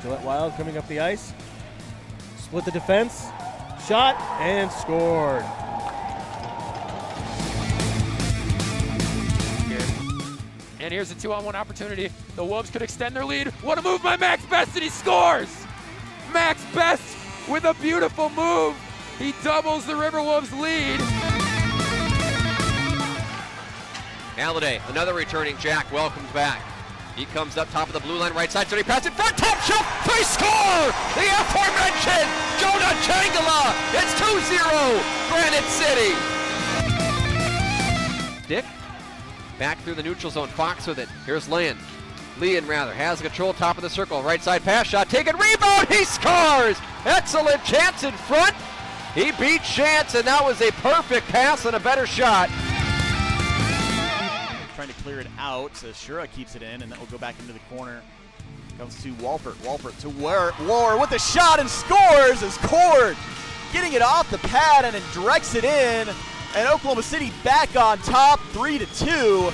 Gillette Wild coming up the ice. Split the defense. Shot and scored. And here's a two-on-one opportunity. The Wolves could extend their lead. What a move by Max Beste, and he scores! Max Beste with a beautiful move. He doubles the River Wolves lead. Halliday, another returning Jack, welcomes back. He comes up top of the blue line, right side, so he passes in front, top shot, they score! The aforementioned Jonah Jangula! It's 2-0, Granite City! Dick, back through the neutral zone, Fox with it. Here's Lien. Lien rather has control, top of the circle, right side pass shot, taken, rebound, he scores! Excellent chance in front. He beat Chance, and that was a perfect pass and a better shot. trying to clear it out. So Shura keeps it in, and that will go back into the corner. Comes to Walpert. Walpert to Warr, Warr with a shot and scores as Cord getting it off the pad and then directs it in. And Oklahoma City back on top, three to two.